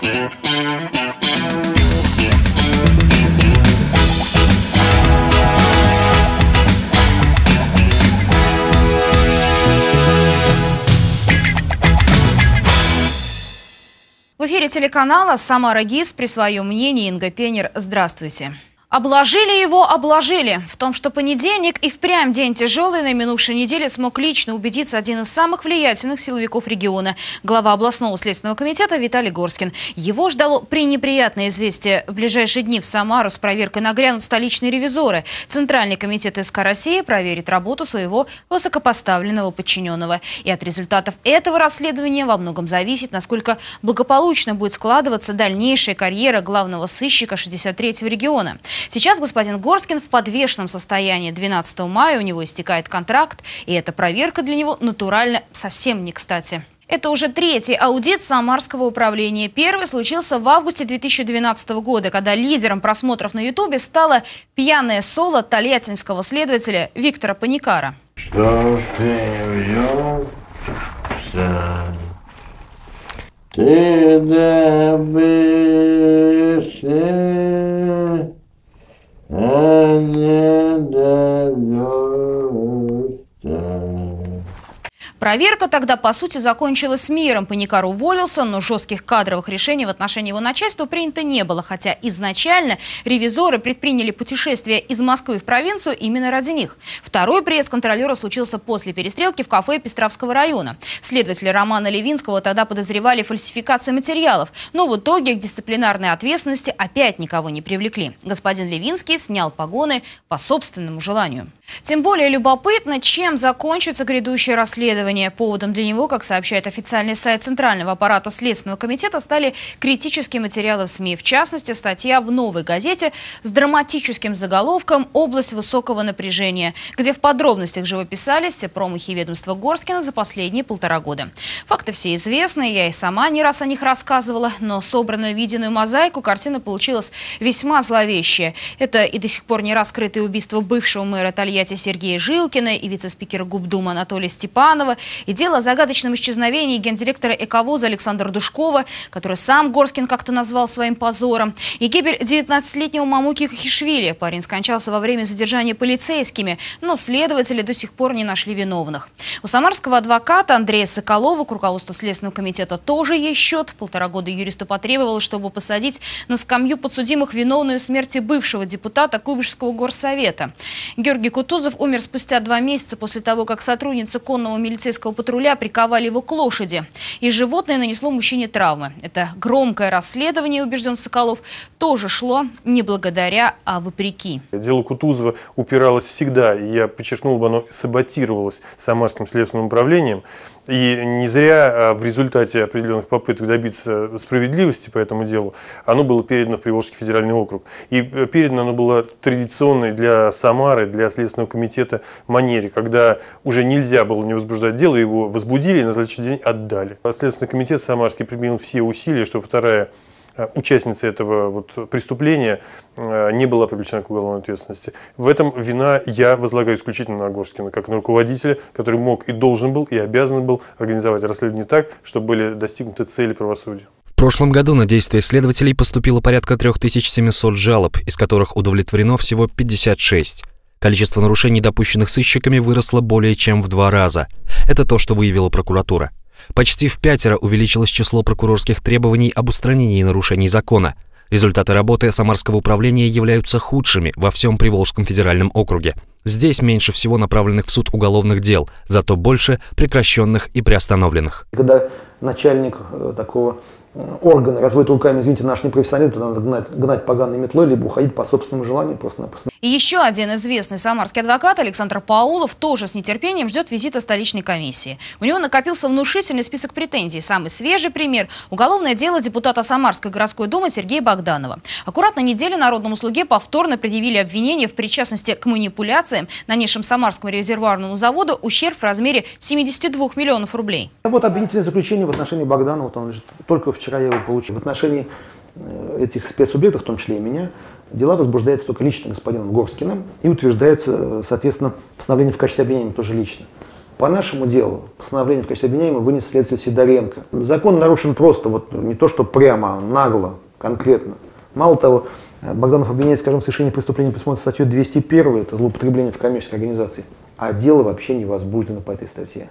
В эфире телеканала «Самара ГИС» при своем мнении Инга Пенер. Здравствуйте. Обложили его, обложили. В том, что понедельник и впрямь день тяжелый, на минувшей неделе смог лично убедиться один из самых влиятельных силовиков региона, глава областного следственного комитета Виталий Горскин. Его ждало пренеприятное известие. В ближайшие дни в Самару с проверкой нагрянут столичные ревизоры. Центральный комитет СК России проверит работу своего высокопоставленного подчиненного. И от результатов этого расследования во многом зависит, насколько благополучно будет складываться дальнейшая карьера главного сыщика 63-го региона. Сейчас господин Горскин в подвешенном состоянии. 12 мая у него истекает контракт, и эта проверка для него натурально совсем не кстати. Это уже третий аудит Самарского управления. Первый случился в августе 2012 года, когда лидером просмотров на Ютубе стало пьяное соло тольяттинского следователя Виктора Паникара. Что ж ты ты добышься Yeah. Проверка тогда, по сути, закончилась миром. Паникар уволился, но жестких кадровых решений в отношении его начальства принято не было, хотя изначально ревизоры предприняли путешествие из Москвы в провинцию именно ради них. Второй приезд контролера случился после перестрелки в кафе Пестровского района. Следователи Романа Левинского тогда подозревали фальсификации материалов, но в итоге к дисциплинарной ответственности опять никого не привлекли. Господин Левинский снял погоны по собственному желанию. Тем более любопытно, чем закончится грядущее расследование. Поводом для него, как сообщает официальный сайт Центрального аппарата Следственного комитета, стали критические материалы в СМИ. В частности, статья в «Новой газете» с драматическим заголовком «Область высокого напряжения», где в подробностях живописались все промахи ведомства Горскина за последние полтора года. Факты все известны, я и сама не раз о них рассказывала, но собранную виденную мозаику картина получилась весьма зловещая. Это и до сих пор не раскрытое убийство бывшего мэра Тольятти Сергея Жилкина и вице-спикера Губдума Анатолия Степанова, и дело о загадочном исчезновении гендиректора Эковоза Александра Душкова, который сам Горскин как-то назвал своим позором, и гибель 19-летнего Мамуки Хишвили. Парень скончался во время задержания полицейскими, но следователи до сих пор не нашли виновных. У самарского адвоката Андрея Соколова к руководству Следственного комитета тоже есть счет. Полтора года юристу потребовалось, чтобы посадить на скамью подсудимых виновную в смерти бывшего депутата Кубышского горсовета. Георгий Кут Кутузов умер спустя два месяца после того, как сотрудница конного милицейского патруля приковали его к лошади. И животное нанесло мужчине травмы. Это громкое расследование, убежден Соколов, тоже шло не благодаря, а вопреки. Дело Кутузова упиралось всегда, и я подчеркнул бы, оно саботировалось Самарским следственным управлением. И не зря а, в результате определенных попыток добиться справедливости по этому делу, оно было передано в Приволжский федеральный округ. И э, передано оно было традиционной для Самары, для Следственного комитета манере, когда уже нельзя было не возбуждать дело, его возбудили и на следующий день отдали. Следственный комитет Самарский применил все усилия, чтобы вторая Э, участница этого вот преступления э, не была привлечена к уголовной ответственности. В этом вина я возлагаю исключительно на Горскина, как на руководителя, который мог и должен был, и обязан был организовать расследование так, чтобы были достигнуты цели правосудия. В прошлом году на действия следователей поступило порядка 3700 жалоб, из которых удовлетворено всего 56. Количество нарушений, допущенных сыщиками, выросло более чем в два раза. Это то, что выявила прокуратура. Почти в пятеро увеличилось число прокурорских требований об устранении нарушений закона. Результаты работы Самарского управления являются худшими во всем Приволжском федеральном округе. Здесь меньше всего направленных в суд уголовных дел, зато больше прекращенных и приостановленных. Когда начальник э, такого органы разводят руками, извините, наш непрофессионализм, то надо гнать, гнать поганой метлой, либо уходить по собственному желанию просто-напросто. И еще один известный самарский адвокат Александр Паулов тоже с нетерпением ждет визита столичной комиссии. У него накопился внушительный список претензий. Самый свежий пример – уголовное дело депутата Самарской городской думы Сергея Богданова. Аккуратно неделю народному слуге повторно предъявили обвинение в причастности к манипуляциям, нанесшим Самарскому резервуарному заводу ущерб в размере 72 миллионов рублей. Вот обвинительное заключение в отношении Богданова, вот он только вчера я его получил. В отношении э, этих спецсубъектов, в том числе и меня, дела возбуждаются только лично господином Горскиным и утверждается, э, соответственно, постановление в качестве обвинения тоже лично. По нашему делу постановление в качестве обвиняемого вынес следователь Сидоренко. Закон нарушен просто, вот не то что прямо, а нагло, конкретно. Мало того, Богданов обвиняет, скажем, в совершении преступления по статью 201, это злоупотребление в коммерческой организации, а дело вообще не возбуждено по этой статье.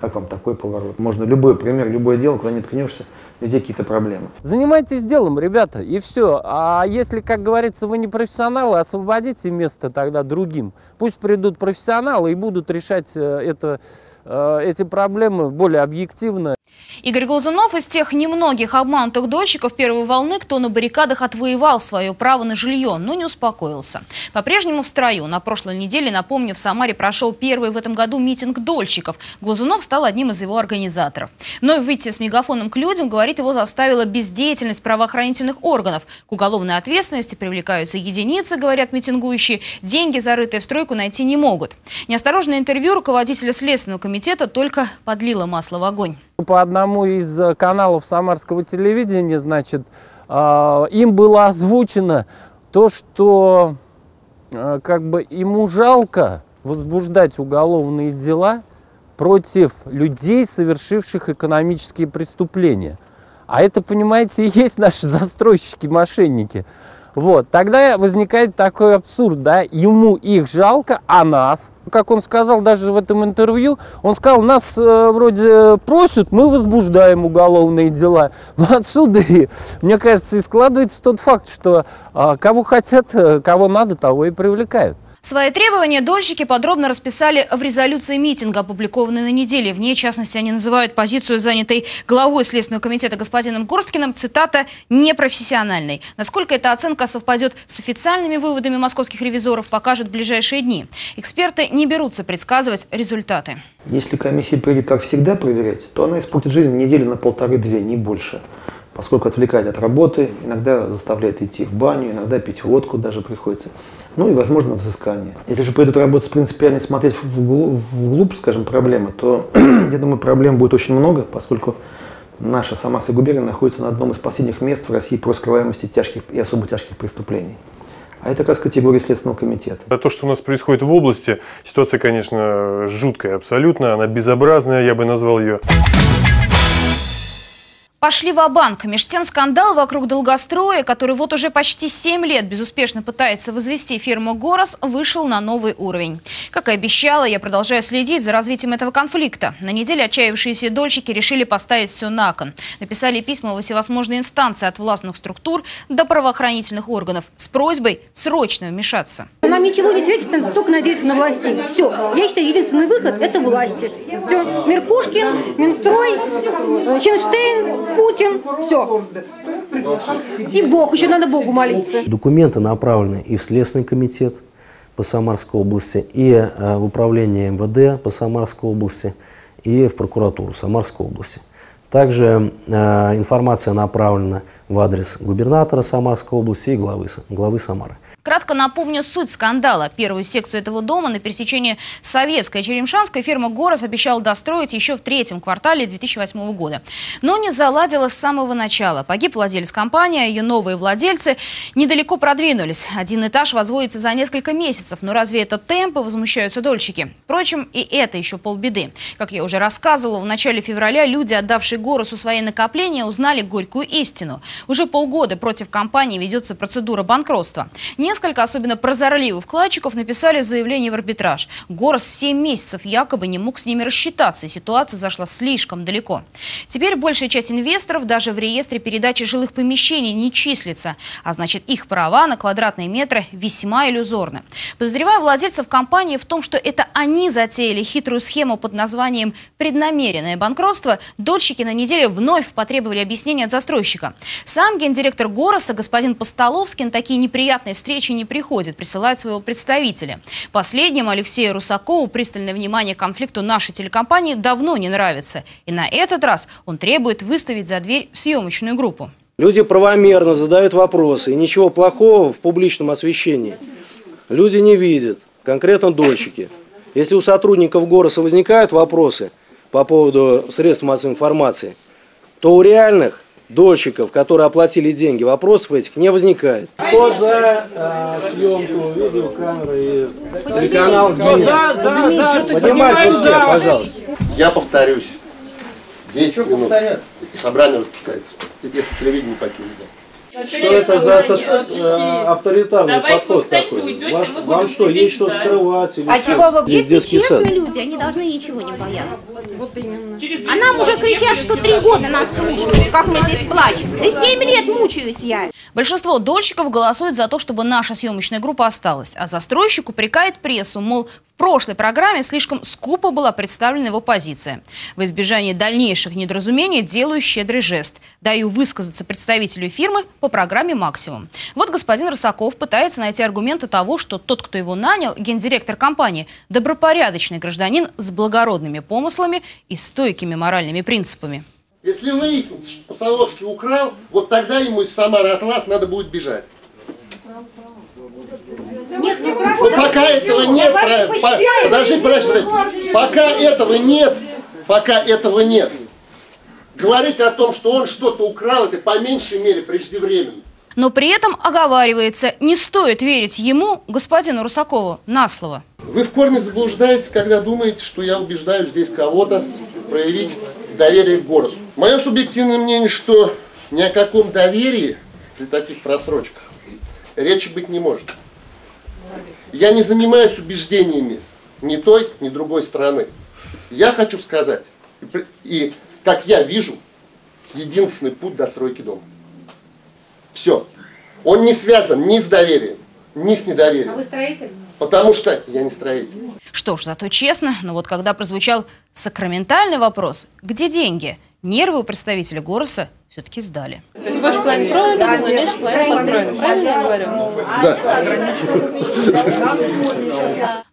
Как вам такой поворот? Можно любой пример, любое дело, куда не ткнешься, везде какие-то проблемы. Занимайтесь делом, ребята, и все. А если, как говорится, вы не профессионалы, освободите место тогда другим. Пусть придут профессионалы и будут решать э, это, эти проблемы более объективно. Игорь Глазунов из тех немногих обманутых дольщиков первой волны, кто на баррикадах отвоевал свое право на жилье, но не успокоился. По-прежнему в строю. На прошлой неделе, напомню, в Самаре прошел первый в этом году митинг дольщиков. Глазунов стал одним из его организаторов. Но выйти с мегафоном к людям, говорит, его заставила бездеятельность правоохранительных органов. К уголовной ответственности привлекаются единицы, говорят митингующие. Деньги, зарытые в стройку, найти не могут. Неосторожное интервью руководителя Следственного комитета только подлило масло в огонь. По одному из э, каналов самарского телевидения, значит, э, им было озвучено то, что э, как бы ему жалко возбуждать уголовные дела против людей, совершивших экономические преступления. А это, понимаете, и есть наши застройщики-мошенники. Вот, тогда возникает такой абсурд, да, ему их жалко, а нас, как он сказал даже в этом интервью, он сказал, нас э, вроде просят, мы возбуждаем уголовные дела. Но отсюда, и, мне кажется, и складывается тот факт, что э, кого хотят, э, кого надо, того и привлекают. Свои требования дольщики подробно расписали в резолюции митинга, опубликованной на неделе. В ней, в частности, они называют позицию, занятой главой Следственного комитета господином Горскиным, цитата, непрофессиональной. Насколько эта оценка совпадет с официальными выводами московских ревизоров, покажут в ближайшие дни. Эксперты не берутся предсказывать результаты. Если комиссия придет, как всегда, проверять, то она испортит жизнь недели на полторы-две, не больше поскольку отвлекает от работы, иногда заставляет идти в баню, иногда пить водку даже приходится. Ну и, возможно, взыскание. Если же пойдут работать принципиально смотреть вглубь, вглубь, скажем, проблемы, то, я думаю, проблем будет очень много, поскольку наша Самарская губерния находится на одном из последних мест в России по раскрываемости тяжких и особо тяжких преступлений. А это как раз категория Следственного комитета. То, что у нас происходит в области, ситуация, конечно, жуткая абсолютно, она безобразная, я бы назвал ее. Пошли в банк Меж тем скандал вокруг долгостроя, который вот уже почти 7 лет безуспешно пытается возвести фирму «Горос», вышел на новый уровень. Как и обещала, я продолжаю следить за развитием этого конфликта. На неделе отчаявшиеся дольщики решили поставить все на кон. Написали письма во всевозможные инстанции от властных структур до правоохранительных органов с просьбой срочно вмешаться. Нам ничего не светит, только надеяться на властей. Все. Я считаю, единственный выход – это власти. Все. Меркушкин, Минстрой, э, Чинштейн, Путин, все. И Бог, еще надо Богу молиться. Документы направлены и в Следственный комитет по Самарской области, и э, в управление МВД по Самарской области, и в прокуратуру Самарской области. Также э, информация направлена в адрес губернатора Самарской области и главы, главы Самары. Кратко напомню суть скандала. Первую секцию этого дома на пересечении Советской и Черемшанской фирма «Горос» обещала достроить еще в третьем квартале 2008 года. Но не заладила с самого начала. Погиб владелец компании, а ее новые владельцы недалеко продвинулись. Один этаж возводится за несколько месяцев. Но разве это темпы, возмущаются дольщики? Впрочем, и это еще полбеды. Как я уже рассказывала, в начале февраля люди, отдавшие «Горосу» свои накопления, узнали горькую истину. Уже полгода против компании ведется процедура банкротства. Не Несколько особенно прозорливых вкладчиков написали заявление в арбитраж. Горос 7 месяцев якобы не мог с ними рассчитаться, ситуация зашла слишком далеко. Теперь большая часть инвесторов даже в реестре передачи жилых помещений не числится, а значит их права на квадратные метры весьма иллюзорны. Подозреваю владельцев компании в том, что это они затеяли хитрую схему под названием «преднамеренное банкротство», дольщики на неделе вновь потребовали объяснения от застройщика. Сам гендиректор Гороса, господин Постоловский, на такие неприятные встречи встречи не приходит, присылает своего представителя. Последнему Алексею Русакову пристальное внимание к конфликту нашей телекомпании давно не нравится. И на этот раз он требует выставить за дверь съемочную группу. Люди правомерно задают вопросы, и ничего плохого в публичном освещении люди не видят, конкретно дольщики. Если у сотрудников ГОРОСа возникают вопросы по поводу средств массовой информации, то у реальных дольщиков, которые оплатили деньги, вопросов этих не возникает. Кто за э, съемку видеокамеры и телеканал Да, да, да. Поднимайте все, пожалуйста. Я повторюсь. 10 минут. Собрание распускается. Если телевидение покинете. Что это за этот, э, авторитарный Давайте подход такой? Ваш, вам что, есть что скрывать или а что? Чего вы... Если честные сад. люди, они должны ничего не бояться. Вот именно. А нам уже кричат, что три года нас слушают, как мы здесь плачем. Да семь лет мучаюсь я. Большинство дольщиков голосует за то, чтобы наша съемочная группа осталась, а застройщик упрекает прессу, мол, в прошлой программе слишком скупо была представлена его позиция. В избежание дальнейших недоразумений делаю щедрый жест. Даю высказаться представителю фирмы по программе «Максимум». Вот господин Росаков пытается найти аргументы того, что тот, кто его нанял, гендиректор компании, добропорядочный гражданин с благородными помыслами и стойкими моральными принципами. Если выяснится, что Посоловский украл, вот тогда ему из Самары от вас надо будет бежать. Нет, не Но пока этого нет, по, подождите, подождите, подождите, пока этого нет, пока этого нет, говорить о том, что он что-то украл, это по меньшей мере преждевременно. Но при этом оговаривается, не стоит верить ему, господину Русакову, на слово. Вы в корне заблуждаетесь, когда думаете, что я убеждаю здесь кого-то проявить доверие к городу. Мое субъективное мнение, что ни о каком доверии при таких просрочках речи быть не может. Я не занимаюсь убеждениями ни той, ни другой стороны. Я хочу сказать, и как я вижу, единственный путь до стройки дома. Все. Он не связан ни с доверием, ни с недоверием. А вы строитель? Потому что я не строитель. Что ж, зато честно, но вот когда прозвучал сакраментальный вопрос, где деньги, нервы у представителя Гороса все-таки сдали. То есть ваш план продан, но меньше план построен, правильно я говорю? Да.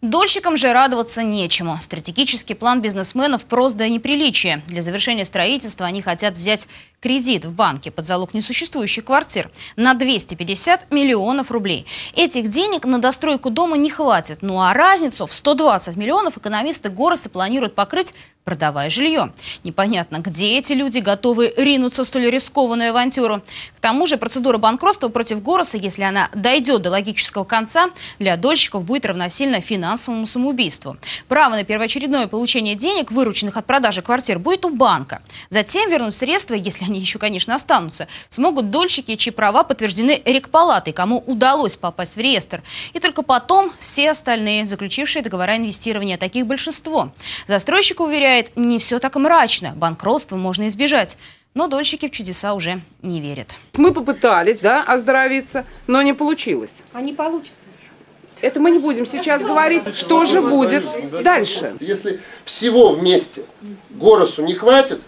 Дольщикам же радоваться нечему. Стратегический план бизнесменов просто до неприличия. Для завершения строительства они хотят взять кредит в банке под залог несуществующих квартир на 250 миллионов рублей. Этих денег на достройку дома не хватит. Ну а разницу в 120 миллионов экономисты Гороса планируют покрыть продавая жилье. Непонятно, где эти люди готовы ринуться в столь рискованную авантюру. К тому же процедура банкротства против Гороса, если она дойдет до логического конца, для дольщиков будет равносильно финансовому самоубийству. Право на первоочередное получение денег, вырученных от продажи квартир, будет у банка. Затем вернуть средства, если они еще, конечно, останутся, смогут дольщики, чьи права подтверждены рекпалатой, кому удалось попасть в реестр. И только потом все остальные, заключившие договора инвестирования, таких большинство. Застройщик уверяет, не все так мрачно, банкротство можно избежать. Но дольщики в чудеса уже не верят. Мы попытались, да, оздоровиться, но не получилось. А не получится. Это мы не будем сейчас говорить, что же будет дальше. Если всего вместе Горосу не хватит,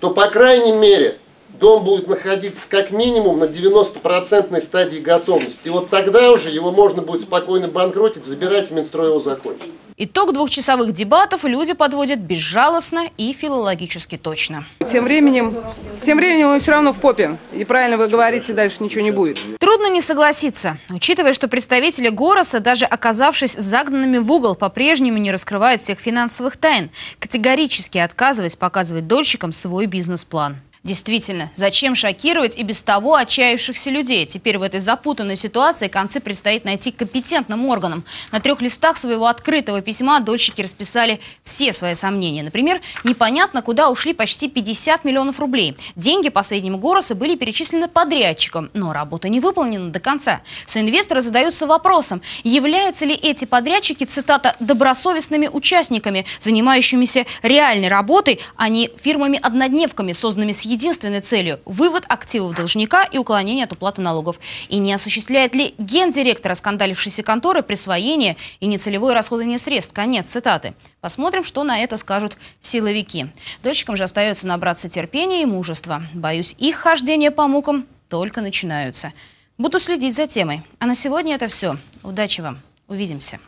то, по крайней мере, дом будет находиться как минимум на 90% стадии готовности. И вот тогда уже его можно будет спокойно банкротить, забирать в Минстрой его закончить. Итог двухчасовых дебатов люди подводят безжалостно и филологически точно. Тем временем, тем временем мы все равно в попе. И правильно вы говорите, дальше ничего не будет. Трудно не согласиться, учитывая, что представители Гороса, даже оказавшись загнанными в угол, по-прежнему не раскрывают всех финансовых тайн, категорически отказываясь показывать дольщикам свой бизнес-план. Действительно, зачем шокировать и без того отчаявшихся людей? Теперь в этой запутанной ситуации концы предстоит найти компетентным органам. На трех листах своего открытого письма дольщики расписали все свои сомнения. Например, непонятно, куда ушли почти 50 миллионов рублей. Деньги последним Гороса были перечислены подрядчикам, но работа не выполнена до конца. Соинвесторы задаются вопросом, являются ли эти подрядчики, цитата, добросовестными участниками, занимающимися реальной работой, а не фирмами-однодневками, созданными с единственной целью – вывод активов должника и уклонение от уплаты налогов. И не осуществляет ли гендиректор скандалившейся конторы присвоение и нецелевое расходование средств? Конец цитаты. Посмотрим, что на это скажут силовики. Дольщикам же остается набраться терпения и мужества. Боюсь, их хождение по мукам только начинаются. Буду следить за темой. А на сегодня это все. Удачи вам. Увидимся.